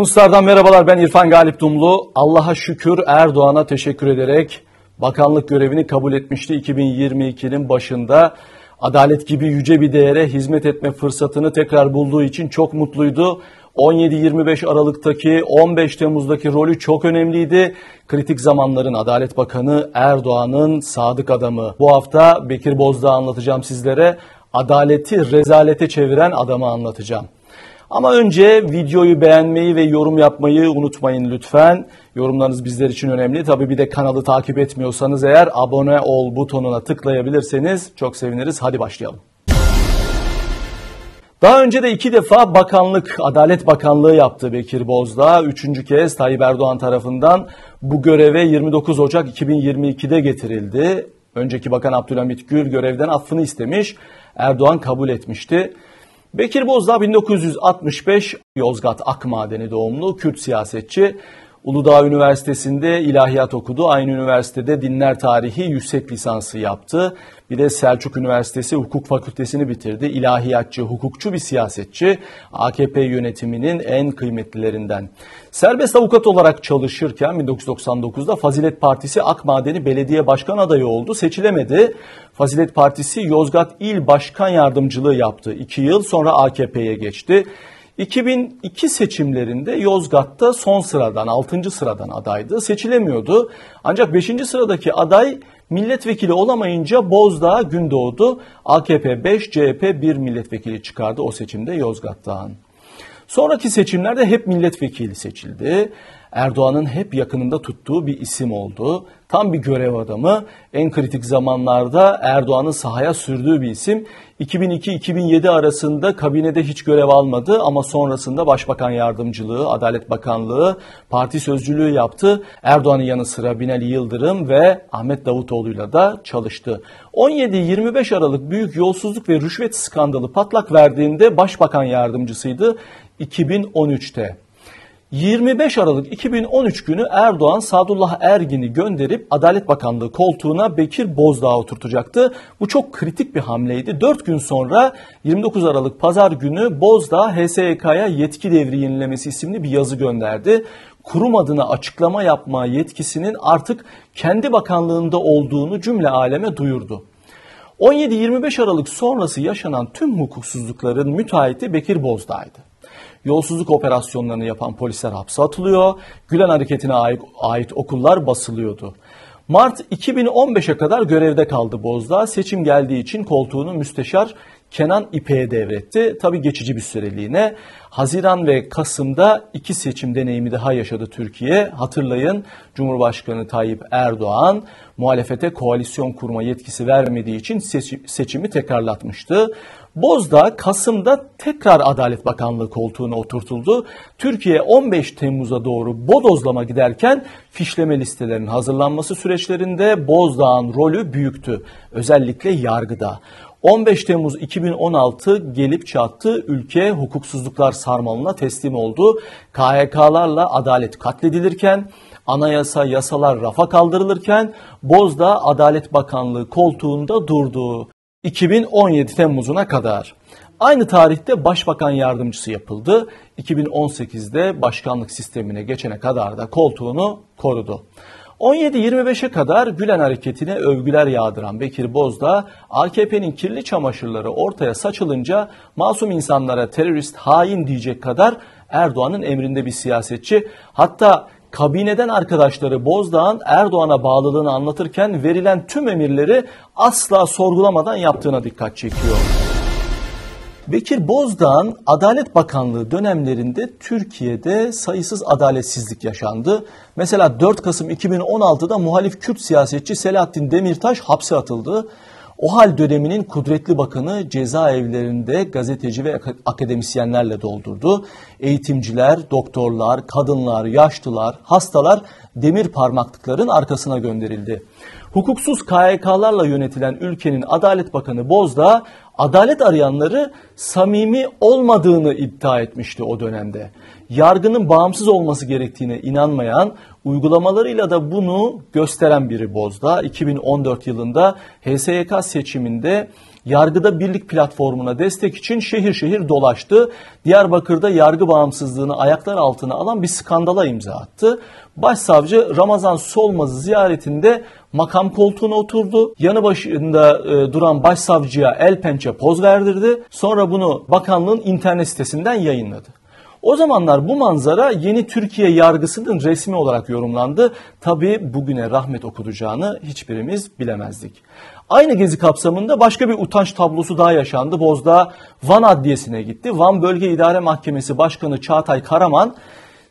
Munstar'dan merhabalar ben İrfan Galip Dumlu. Allah'a şükür Erdoğan'a teşekkür ederek bakanlık görevini kabul etmişti 2022'nin başında. Adalet gibi yüce bir değere hizmet etme fırsatını tekrar bulduğu için çok mutluydu. 17-25 Aralık'taki 15 Temmuz'daki rolü çok önemliydi. Kritik zamanların Adalet Bakanı Erdoğan'ın sadık adamı. Bu hafta Bekir Bozdağ anlatacağım sizlere. Adaleti rezalete çeviren adamı anlatacağım. Ama önce videoyu beğenmeyi ve yorum yapmayı unutmayın lütfen. Yorumlarınız bizler için önemli. Tabii bir de kanalı takip etmiyorsanız eğer abone ol butonuna tıklayabilirseniz çok seviniriz. Hadi başlayalım. Daha önce de iki defa bakanlık, Adalet Bakanlığı yaptı Bekir Bozdağ. Üçüncü kez Tayyip Erdoğan tarafından bu göreve 29 Ocak 2022'de getirildi. Önceki Bakan Abdülhamit Gül görevden affını istemiş. Erdoğan kabul etmişti. Bekir Bozdağ 1965 Yozgat Akmadeni doğumlu Kürt siyasetçi. Uludağ Üniversitesi'nde ilahiyat okudu. Aynı üniversitede dinler tarihi yüksek lisansı yaptı. Bir de Selçuk Üniversitesi Hukuk Fakültesini bitirdi. İlahiyatçı, hukukçu bir siyasetçi. AKP yönetiminin en kıymetlilerinden. Serbest avukat olarak çalışırken 1999'da Fazilet Partisi Akmadeni Belediye Başkan adayı oldu. Seçilemedi. Fazilet Partisi Yozgat İl Başkan Yardımcılığı yaptı. İki yıl sonra AKP'ye geçti. 2002 seçimlerinde Yozgat'ta son sıradan, 6. sıradan adaydı. Seçilemiyordu. Ancak 5. sıradaki aday milletvekili olamayınca Bozdağ Gündoğdu AKP 5, CHP 1 milletvekili çıkardı o seçimde Yozgat'tan. Sonraki seçimlerde hep milletvekili seçildi. Erdoğan'ın hep yakınında tuttuğu bir isim oldu. Tam bir görev adamı. En kritik zamanlarda Erdoğan'ın sahaya sürdüğü bir isim. 2002-2007 arasında kabinede hiç görev almadı ama sonrasında Başbakan Yardımcılığı, Adalet Bakanlığı, parti sözcülüğü yaptı. Erdoğan'ın yanı sıra Binali Yıldırım ve Ahmet Davutoğlu'yla da çalıştı. 17-25 Aralık büyük yolsuzluk ve rüşvet skandalı patlak verdiğinde Başbakan Yardımcısıydı 2013'te. 25 Aralık 2013 günü Erdoğan Sadullah Ergin'i gönderip Adalet Bakanlığı koltuğuna Bekir Bozdağ oturtacaktı. Bu çok kritik bir hamleydi. 4 gün sonra 29 Aralık Pazar günü Bozdağ HSYK'ya yetki devri yenilemesi isimli bir yazı gönderdi. Kurum adına açıklama yapma yetkisinin artık kendi bakanlığında olduğunu cümle aleme duyurdu. 17-25 Aralık sonrası yaşanan tüm hukuksuzlukların müteahhiti Bekir Bozdağ'ydı yolsuzluk operasyonlarını yapan polisler hapse atılıyor. Gülen hareketine ait, ait okullar basılıyordu. Mart 2015'e kadar görevde kaldı Bozdağ. Seçim geldiği için koltuğunu müsteşar Kenan İpek'e devretti. Tabi geçici bir süreliğine. Haziran ve Kasım'da iki seçim deneyimi daha yaşadı Türkiye. Hatırlayın Cumhurbaşkanı Tayyip Erdoğan muhalefete koalisyon kurma yetkisi vermediği için seçimi tekrarlatmıştı. Bozdağ Kasım'da tekrar Adalet Bakanlığı koltuğuna oturtuldu. Türkiye 15 Temmuz'a doğru bodozlama giderken fişleme listelerinin hazırlanması süreçlerinde Bozdağ'ın rolü büyüktü. Özellikle yargıda. 15 Temmuz 2016 gelip çattı. Ülke hukuksuzluklar sarmalına teslim oldu. KHK'larla adalet katledilirken anayasa, yasalar rafa kaldırılırken Bozdağ Adalet Bakanlığı koltuğunda durdu. 2017 Temmuz'una kadar. Aynı tarihte başbakan yardımcısı yapıldı. 2018'de başkanlık sistemine geçene kadar da koltuğunu korudu. 17-25'e kadar Gülen hareketine övgüler yağdıran Bekir Bozdağ, AKP'nin kirli çamaşırları ortaya saçılınca masum insanlara terörist hain diyecek kadar Erdoğan'ın emrinde bir siyasetçi. Hatta kabineden arkadaşları Bozdağ'ın Erdoğan'a bağlılığını anlatırken verilen tüm emirleri asla sorgulamadan yaptığına dikkat çekiyor. Bekir Bozdağ'ın Adalet Bakanlığı dönemlerinde Türkiye'de sayısız adaletsizlik yaşandı. Mesela 4 Kasım 2016'da muhalif Kürt siyasetçi Selahattin Demirtaş hapse atıldı. O hal döneminin kudretli bakanı cezaevlerinde gazeteci ve akademisyenlerle doldurdu. Eğitimciler, doktorlar, kadınlar, yaşlılar, hastalar demir parmaklıkların arkasına gönderildi. Hukuksuz KYK'larla yönetilen ülkenin Adalet Bakanı Bozdağ, adalet arayanları samimi olmadığını iddia etmişti o dönemde. Yargının bağımsız olması gerektiğine inanmayan, Uygulamalarıyla da bunu gösteren biri Bozdağ. 2014 yılında HSYK seçiminde yargıda birlik platformuna destek için şehir şehir dolaştı. Diyarbakır'da yargı bağımsızlığını ayaklar altına alan bir skandala imza attı. Başsavcı Ramazan Solmaz'ı ziyaretinde makam koltuğuna oturdu. Yanı başında e, duran başsavcıya el pençe poz verdirdi. Sonra bunu bakanlığın internet sitesinden yayınladı. O zamanlar bu manzara yeni Türkiye yargısının resmi olarak yorumlandı. Tabi bugüne rahmet okutacağını hiçbirimiz bilemezdik. Aynı gezi kapsamında başka bir utanç tablosu daha yaşandı. Bozda Van Adliyesi'ne gitti. Van Bölge İdare Mahkemesi Başkanı Çağatay Karaman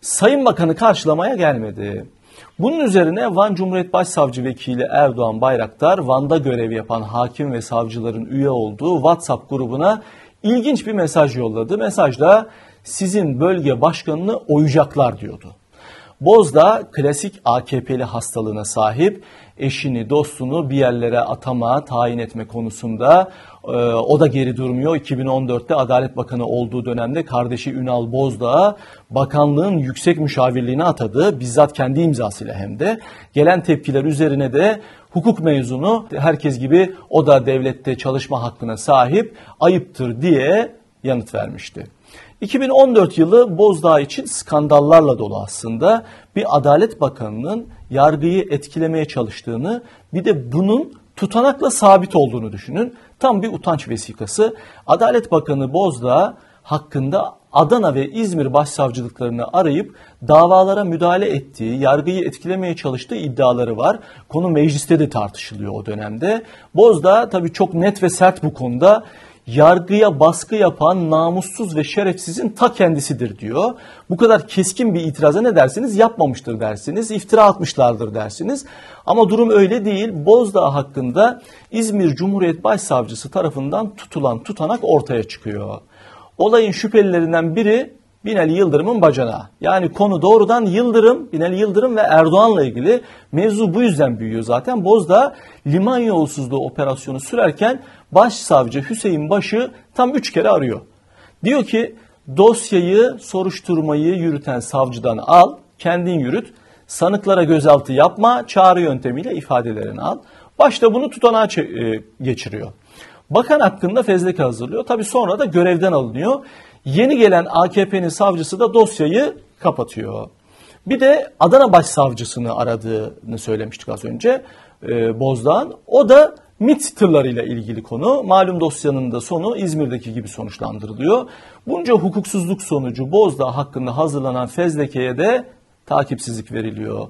Sayın Bakanı karşılamaya gelmedi. Bunun üzerine Van Cumhuriyet Başsavcı Vekili Erdoğan Bayraktar, Van'da görev yapan hakim ve savcıların üye olduğu WhatsApp grubuna ilginç bir mesaj yolladı. Mesajda sizin bölge başkanını oyacaklar diyordu. Bozda klasik AKP'li hastalığına sahip eşini, dostunu bir yerlere atama, tayin etme konusunda e, o da geri durmuyor. 2014'te Adalet Bakanı olduğu dönemde kardeşi Ünal Bozdağ bakanlığın yüksek müşavirliğine atadı. Bizzat kendi imzasıyla hem de. Gelen tepkiler üzerine de hukuk mezunu herkes gibi o da devlette çalışma hakkına sahip ayıptır diye yanıt vermişti. 2014 yılı Bozdağ için skandallarla dolu aslında. Bir Adalet Bakanı'nın yargıyı etkilemeye çalıştığını bir de bunun tutanakla sabit olduğunu düşünün. Tam bir utanç vesikası. Adalet Bakanı Bozdağ hakkında Adana ve İzmir başsavcılıklarını arayıp davalara müdahale ettiği, yargıyı etkilemeye çalıştığı iddiaları var. Konu mecliste de tartışılıyor o dönemde. Bozdağ tabii çok net ve sert bu konuda yargıya baskı yapan namussuz ve şerefsizin ta kendisidir diyor. Bu kadar keskin bir itiraza ne dersiniz? Yapmamıştır dersiniz, iftira atmışlardır dersiniz. Ama durum öyle değil. Bozdağ hakkında İzmir Cumhuriyet Başsavcısı tarafından tutulan tutanak ortaya çıkıyor. Olayın şüphelilerinden biri Binali Yıldırım'ın bacana. Yani konu doğrudan Yıldırım, Binali Yıldırım ve Erdoğan'la ilgili. Mevzu bu yüzden büyüyor zaten. Bozda liman yolsuzluğu operasyonu sürerken başsavcı Hüseyin Baş'ı tam üç kere arıyor. Diyor ki dosyayı, soruşturmayı yürüten savcıdan al, kendin yürüt. Sanıklara gözaltı yapma, çağrı yöntemiyle ifadelerini al. Başta bunu tutanağa e, geçiriyor. Bakan hakkında fezleke hazırlıyor. Tabi sonra da görevden alınıyor. Yeni gelen AKP'nin savcısı da dosyayı kapatıyor. Bir de Adana Başsavcısını aradığını söylemiştik az önce e, Bozdağ'ın. O da MIT tırlarıyla ilgili konu. Malum dosyanın da sonu İzmir'deki gibi sonuçlandırılıyor. Bunca hukuksuzluk sonucu Bozdağ hakkında hazırlanan fezlekeye de takipsizlik veriliyor.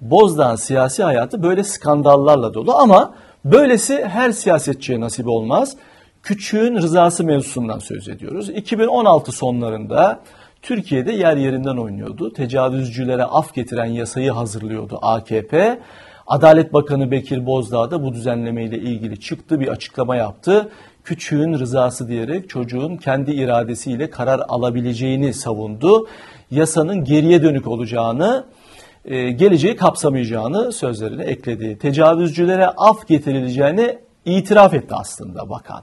Bozdağ'ın siyasi hayatı böyle skandallarla dolu ama böylesi her siyasetçiye nasip olmaz küçüğün rızası mevzusundan söz ediyoruz. 2016 sonlarında Türkiye'de yer yerinden oynuyordu. Tecavüzcülere af getiren yasayı hazırlıyordu AKP. Adalet Bakanı Bekir Bozdağ da bu düzenlemeyle ilgili çıktı bir açıklama yaptı. Küçüğün rızası diyerek çocuğun kendi iradesiyle karar alabileceğini savundu. Yasanın geriye dönük olacağını, e, geleceği kapsamayacağını sözlerine ekledi. Tecavüzcülere af getirileceğini itiraf etti aslında bakan.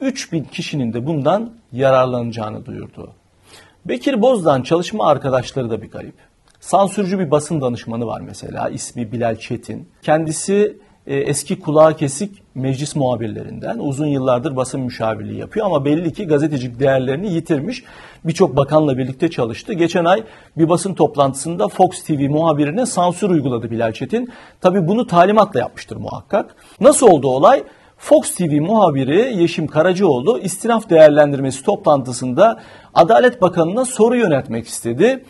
3000 kişinin de bundan yararlanacağını duyurdu. Bekir Bozdağ'ın çalışma arkadaşları da bir garip. Sansürcü bir basın danışmanı var mesela ismi Bilal Çetin. Kendisi e, eski kulağı kesik meclis muhabirlerinden uzun yıllardır basın müşavirliği yapıyor ama belli ki gazetecilik değerlerini yitirmiş. Birçok bakanla birlikte çalıştı. Geçen ay bir basın toplantısında Fox TV muhabirine sansür uyguladı Bilal Çetin. Tabi bunu talimatla yapmıştır muhakkak. Nasıl oldu olay? Fox TV muhabiri Yeşim Karacıoğlu istinaf değerlendirmesi toplantısında Adalet Bakanı'na soru yönetmek istedi.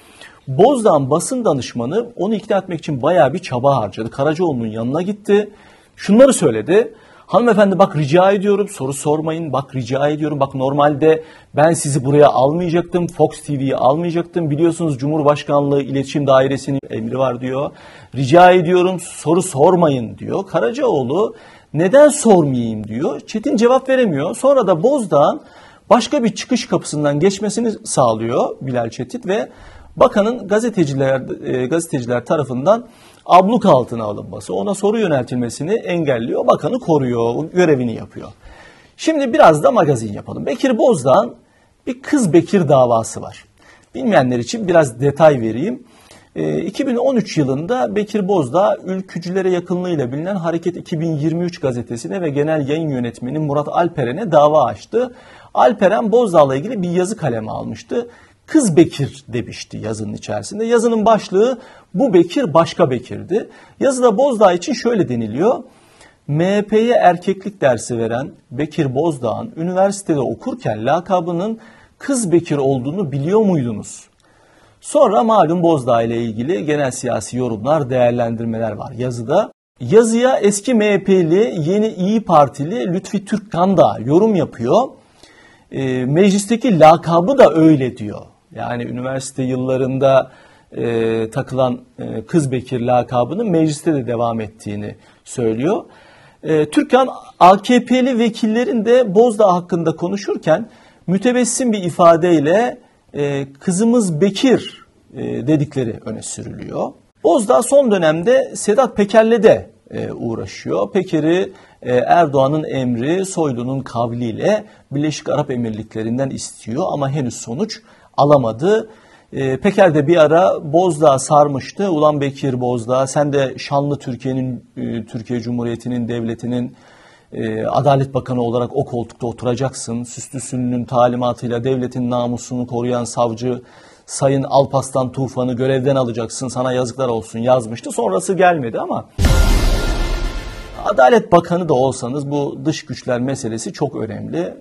Bozdağ'ın basın danışmanı onu ikna etmek için bayağı bir çaba harcadı. Karacaoğlu'nun yanına gitti. Şunları söyledi. Hanımefendi bak rica ediyorum soru sormayın. Bak rica ediyorum. Bak normalde ben sizi buraya almayacaktım. Fox TV'yi almayacaktım. Biliyorsunuz Cumhurbaşkanlığı İletişim Dairesi'nin emri var diyor. Rica ediyorum soru sormayın diyor. Karacaoğlu neden sormayayım diyor. Çetin cevap veremiyor. Sonra da Bozdağ'ın başka bir çıkış kapısından geçmesini sağlıyor Bilal Çetin ve bakanın gazeteciler e, gazeteciler tarafından abluk altına alınması, ona soru yöneltilmesini engelliyor. Bakanı koruyor, görevini yapıyor. Şimdi biraz da magazin yapalım. Bekir Bozdağ'ın bir kız Bekir davası var. Bilmeyenler için biraz detay vereyim. 2013 yılında Bekir Bozdağ ülkücülere yakınlığıyla bilinen Hareket 2023 gazetesine ve genel yayın yönetmeni Murat Alperen'e dava açtı. Alperen Bozdağ'la ilgili bir yazı kaleme almıştı. Kız Bekir demişti yazının içerisinde. Yazının başlığı bu Bekir başka Bekir'di. Yazıda Bozdağ için şöyle deniliyor. MHP'ye erkeklik dersi veren Bekir Bozdağ'ın üniversitede okurken lakabının Kız Bekir olduğunu biliyor muydunuz? Sonra malum Bozdağ ile ilgili genel siyasi yorumlar, değerlendirmeler var yazıda. Yazıya eski MHP'li, yeni İyi Partili Lütfi Türkkan da yorum yapıyor. E, meclisteki lakabı da öyle diyor. Yani üniversite yıllarında e, takılan e, Kız Bekir lakabının mecliste de devam ettiğini söylüyor. E, Türkan AKP'li vekillerin de Bozdağ hakkında konuşurken mütebessim bir ifadeyle e, kızımız Bekir e, dedikleri öne sürülüyor. Bozdağ son dönemde Sedat Peker'le de e, uğraşıyor. Peker'i e, Erdoğan'ın emri Soylu'nun kavliyle Birleşik Arap Emirlikleri'nden istiyor ama henüz sonuç alamadı. E, Peker de bir ara Bozdağ sarmıştı. Ulan Bekir Bozdağ sen de şanlı Türkiye'nin, e, Türkiye Cumhuriyeti'nin, devletinin e, Adalet Bakanı olarak o koltukta oturacaksın. Süslü Sünni'nin talimatıyla devletin namusunu koruyan savcı Sayın Alpaslan Tufan'ı görevden alacaksın sana yazıklar olsun yazmıştı. Sonrası gelmedi ama Adalet Bakanı da olsanız bu dış güçler meselesi çok önemli. Ee,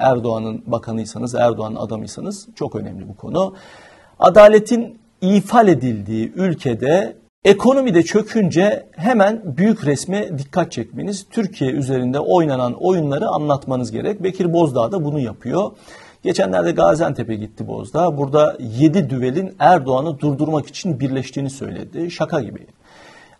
Erdoğan'ın bakanıysanız, Erdoğan'ın adamıysanız çok önemli bu konu. Adaletin ifal edildiği ülkede ekonomide çökünce hemen büyük resme dikkat çekmeniz, Türkiye üzerinde oynanan oyunları anlatmanız gerek. Bekir Bozdağ da bunu yapıyor. Geçenlerde Gaziantep'e gitti Bozdağ. Burada 7 düvelin Erdoğan'ı durdurmak için birleştiğini söyledi. Şaka gibi.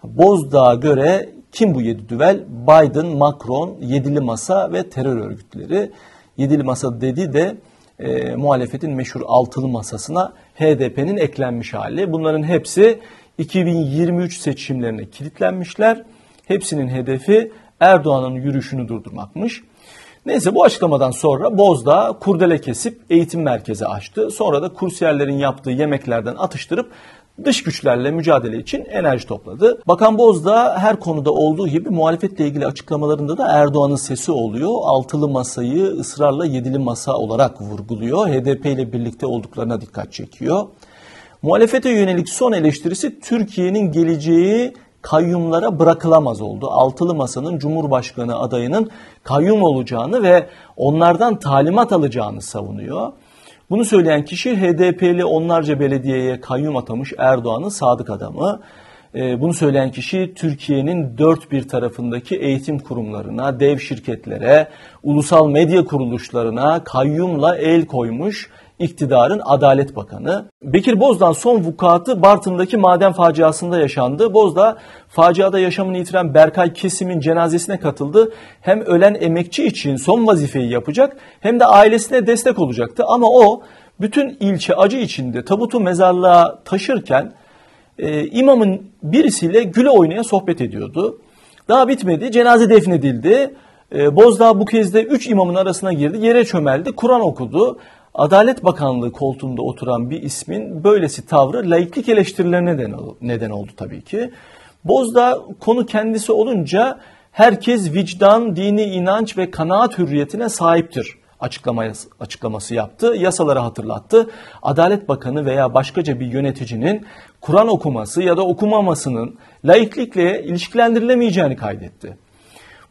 Bozdağ'a göre kim bu 7 düvel? Biden, Macron, Yedili Masa ve terör örgütleri. Yedili Masa dedi de e, muhalefetin meşhur altılı masasına HDP'nin eklenmiş hali. Bunların hepsi 2023 seçimlerine kilitlenmişler. Hepsinin hedefi Erdoğan'ın yürüyüşünü durdurmakmış. Neyse bu açıklamadan sonra Bozdağ kurdele kesip eğitim merkezi açtı. Sonra da kursiyerlerin yaptığı yemeklerden atıştırıp dış güçlerle mücadele için enerji topladı. Bakan Bozdağ her konuda olduğu gibi muhalefetle ilgili açıklamalarında da Erdoğan'ın sesi oluyor. Altılı masayı ısrarla yedili masa olarak vurguluyor. HDP ile birlikte olduklarına dikkat çekiyor. Muhalefete yönelik son eleştirisi Türkiye'nin geleceği kayyumlara bırakılamaz oldu. Altılı Masa'nın Cumhurbaşkanı adayının kayyum olacağını ve onlardan talimat alacağını savunuyor. Bunu söyleyen kişi HDP'li onlarca belediyeye kayyum atamış Erdoğan'ın sadık adamı. Ee, bunu söyleyen kişi Türkiye'nin dört bir tarafındaki eğitim kurumlarına, dev şirketlere, ulusal medya kuruluşlarına kayyumla el koymuş iktidarın Adalet Bakanı. Bekir Bozdağ son vukuatı Bartın'daki maden faciasında yaşandı. Bozdağ faciada yaşamını yitiren Berkay Kesim'in cenazesine katıldı. Hem ölen emekçi için son vazifeyi yapacak hem de ailesine destek olacaktı. Ama o bütün ilçe acı içinde tabutu mezarlığa taşırken e, imamın birisiyle güle oynaya sohbet ediyordu. Daha bitmedi. Cenaze defnedildi. E, Bozdağ bu kez de üç imamın arasına girdi. Yere çömeldi. Kur'an okudu. Adalet Bakanlığı koltuğunda oturan bir ismin böylesi tavrı laiklik eleştirilerine neden, neden oldu tabii ki. Bozdağ konu kendisi olunca herkes vicdan, dini inanç ve kanaat hürriyetine sahiptir açıklaması, açıklaması yaptı. Yasaları hatırlattı. Adalet Bakanı veya başkaca bir yöneticinin Kur'an okuması ya da okumamasının laiklikle ilişkilendirilemeyeceğini kaydetti.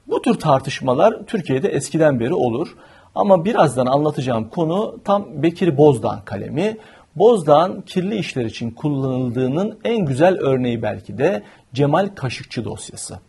Bu tür tartışmalar Türkiye'de eskiden beri olur. Ama birazdan anlatacağım konu tam Bekir Bozdağ kalemi. Bozdağ'ın kirli işler için kullanıldığının en güzel örneği belki de Cemal Kaşıkçı dosyası.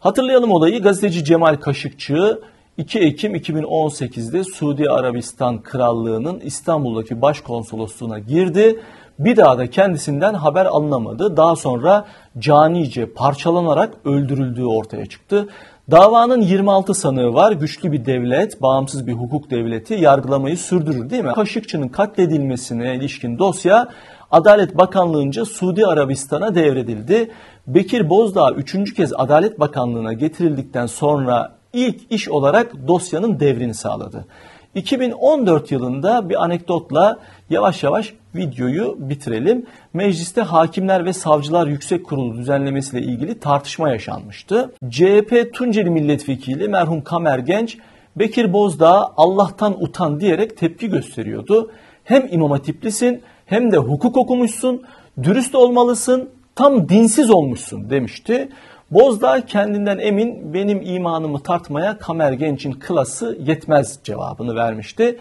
Hatırlayalım olayı gazeteci Cemal Kaşıkçı 2 Ekim 2018'de Suudi Arabistan Krallığı'nın İstanbul'daki başkonsolosluğuna girdi. Bir daha da kendisinden haber alınamadı. Daha sonra canice parçalanarak öldürüldüğü ortaya çıktı. Davanın 26 sanığı var. Güçlü bir devlet, bağımsız bir hukuk devleti yargılamayı sürdürür değil mi? Kaşıkçı'nın katledilmesine ilişkin dosya Adalet Bakanlığı'nca Suudi Arabistan'a devredildi. Bekir Bozdağ 3. kez Adalet Bakanlığı'na getirildikten sonra ilk iş olarak dosyanın devrini sağladı. 2014 yılında bir anekdotla Yavaş yavaş videoyu bitirelim. Mecliste Hakimler ve Savcılar Yüksek Kurulu düzenlemesiyle ilgili tartışma yaşanmıştı. CHP Tunceli Milletvekili merhum Kamer Genç, Bekir Bozdağ Allah'tan utan diyerek tepki gösteriyordu. Hem imam hatiplisin hem de hukuk okumuşsun, dürüst olmalısın, tam dinsiz olmuşsun demişti. Bozdağ kendinden emin benim imanımı tartmaya Kamer Genç'in klası yetmez cevabını vermişti.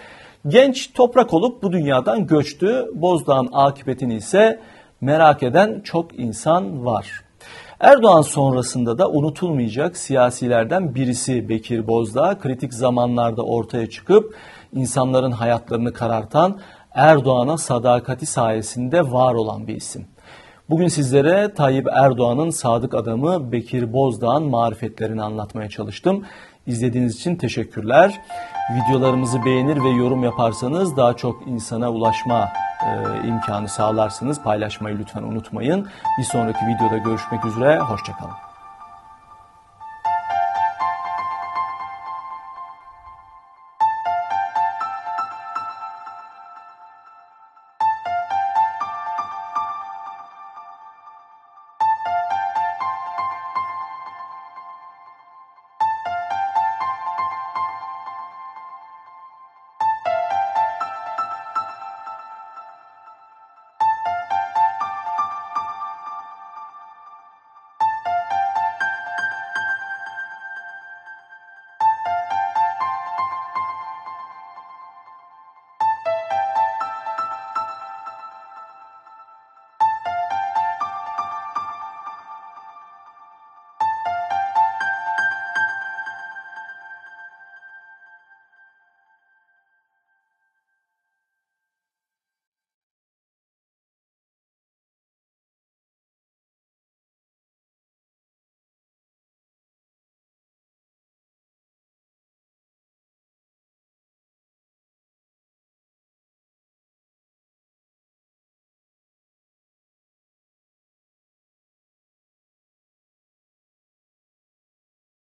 Genç toprak olup bu dünyadan göçtü. Bozdağ'ın akıbetini ise merak eden çok insan var. Erdoğan sonrasında da unutulmayacak siyasilerden birisi Bekir Bozdağ kritik zamanlarda ortaya çıkıp insanların hayatlarını karartan Erdoğan'a sadakati sayesinde var olan bir isim. Bugün sizlere Tayyip Erdoğan'ın sadık adamı Bekir Bozdağ'ın marifetlerini anlatmaya çalıştım. İzlediğiniz için teşekkürler. Videolarımızı beğenir ve yorum yaparsanız daha çok insana ulaşma e, imkanı sağlarsınız. Paylaşmayı lütfen unutmayın. Bir sonraki videoda görüşmek üzere. Hoşçakalın.